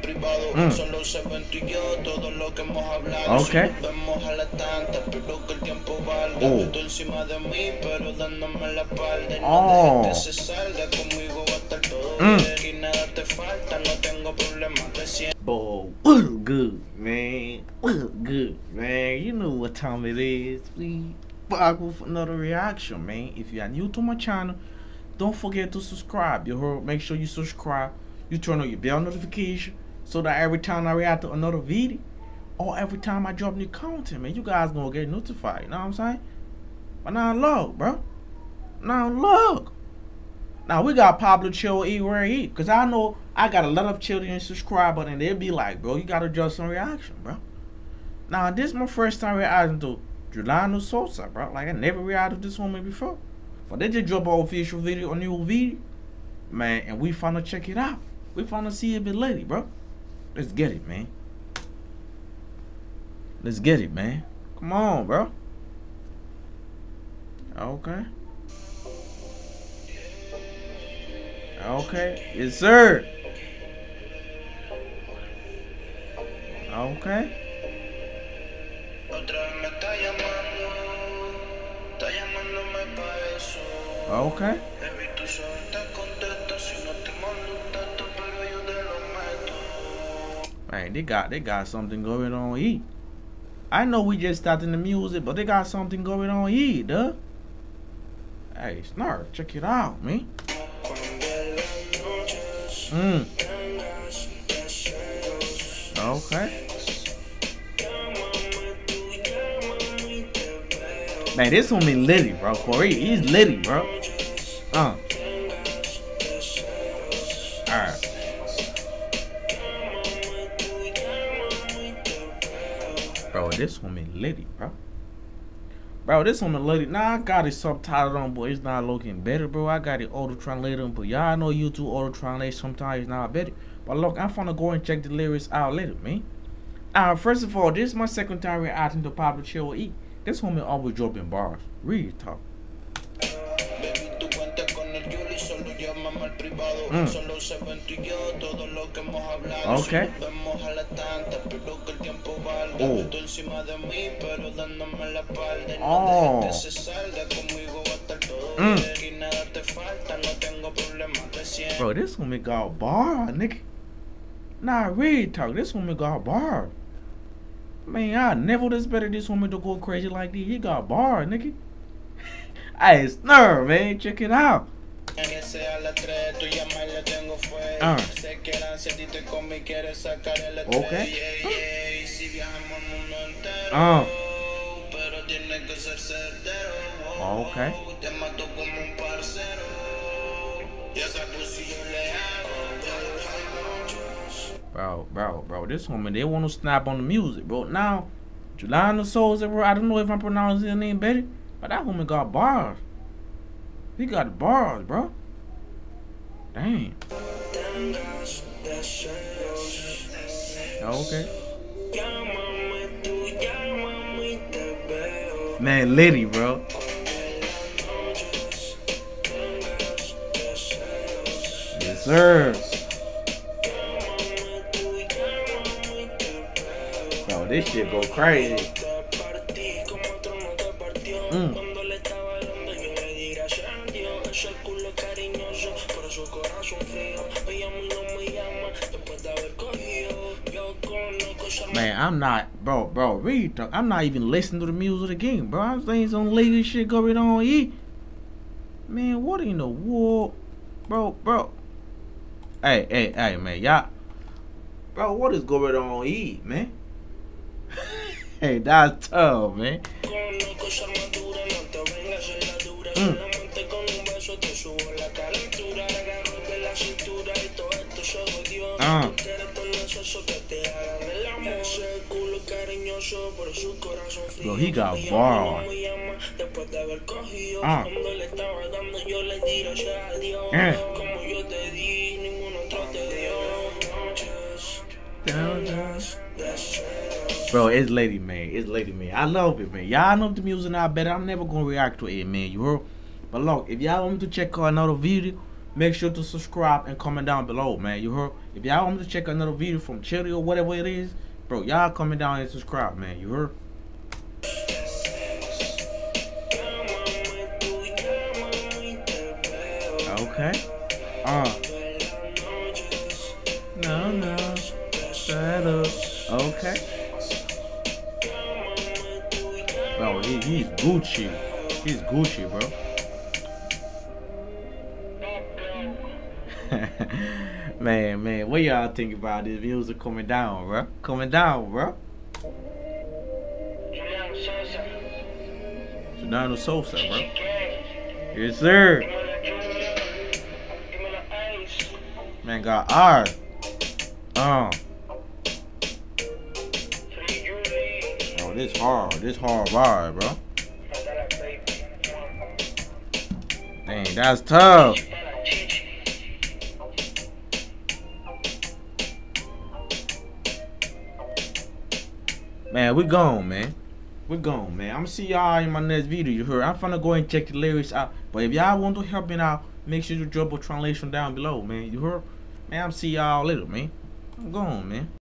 privado. Mm. Solo se y yo, todo lo que hemos hablado. Ok. Si vemos a la tanta, pero que el tiempo valga. Oh. Tú encima de mí, pero dándome la espalda. Y Oh. no dejes que se salga, conmigo va a estar todo Mm. bien. Y nada te falta, no tengo problemas de siempre. Boy, what's good, man? What's good, man? You know what time it is. We back with another reaction, man. If you are new to my channel, don't forget to subscribe. You heard? Make sure you subscribe. You turn on your bell notification so that every time I react to another video or every time I drop new content, man, you guys gonna get notified. You know what I'm saying? But now look, bro. Now look. Now we got Pablo Chill E where he because I know I got a lot of Chilean subscriber and they'll be like, bro, you gotta adjust some reaction, bro. Now this is my first time reacting to Julianno Sosa, bro. Like I never reacted to this woman before. But they just drop an official video, a new video, man, and we finna check it out. We finna see it lady, bro. Let's get it, man. Let's get it, man. Come on, bro. Okay. Okay. Yes, sir. Okay. Otra Man, they got they got something going on here. I know we just starting the music, but they got something going on here, duh. Hey, Snark, check it out, man. Mm. Okay. Man, this one be litty, bro. Real, he's litty, bro. Uh. Tengas deseos, this woman litty, bro. Bro, this woman litty. Now I got it subtitled on, but it's not looking better, bro. I got it auto translated, but y'all know YouTube auto translate sometimes not better. But look, I'm finna go and check the lyrics out later, man. Uh, first of all, this is my second time reacting to Pablo Chill E. This homie always dropping bars. Real talk. Mm. Solo se ven tú y yo, todo lo que hemos hablado. Ok. Si nos vemos a la tanta, pero que el tiempo valga. Oh. Tú encima de mí, pero dándome la espalda. Y Oh. no dejes que se salga, conmigo va a estar todo Mm. bien. Y nada te falta, no tengo problemas de siempre. Bro, this woman got bar, nigga. Nah, real talk. This woman got bar. Man, I never expected this woman to go crazy like this. He got bar, nigga. hey, Snur, man. Check it out. Que sea a las 3, tú llamas y le tengo fe. Sé que la ansia a ti te come y quieres sacar el Ok. estrés. Yeah, yeah. Y si viajamos al mundo entero. Ah. Pero tienes que ser certero. Ok. Te mato como un parcero. Y esa pussy yo le hago. Bro, bro, bro. This woman, they want to snap on the music, bro. Now, Julano Souza, bro. I don't know if I'm pronouncing his name better, but that woman got bars. He got bars, bro. Deseos. Okay. Man, Liddy, bro. Yes, sir. Bro, this shit go crazy. Mm. Man, I'm not, bro, bro, read. I'm not even listening to the music again, bro. I'm saying some legal shit going on here. Man, what in the world, bro, bro? Hey, hey, hey, man, y'all, bro, what is going on here, man? hey, that's tough, man. Conozco esa armadura, no te vengas en la dura. Mm. Solamente con un beso te subo la calentura. Agarro de la cintura y todo esto se jodió. Tú quieres todo eso que te hagan el amor. Ese culo cariñoso, por su corazón frío. Bro, he got Me llama bars. no me llama después de haber cogido. Ah. Cuando le estaba dando, yo le di gracias a Dios. Eh. Como yo te di, ningún otro te dio. Noches, tengas deseos. Bro, it's Lady Man. It's Lady Man. I love it, man. Y'all know the music now better. I'm never gonna react to it, man. You heard? But look, if y'all want me to check out another video, make sure to subscribe and comment down below, man. You heard? If y'all want me to check another video from Cherry or whatever it is, bro, y'all comment down and subscribe, man. You heard? Okay. Uh. No, no. Shut up. Okay. Bro, he, he's Gucci. He's Gucci, bro. man, man, what y'all think about this music coming down, bro? Coming down, bro. Julian Sosa, Fernando Sosa, bro. Yes, sir. Man got R. Uh. Oh, this hard. This hard bar, bro. Dang, that's tough. Man, we gone, man. We gone, man. I'm gonna see y'all in my next video. You heard? I'm finna go and check the lyrics out. But if y'all want to help me out, make sure you drop a translation down below, man. You heard? Man, I'ma see y'all later, man. I'm gone, man.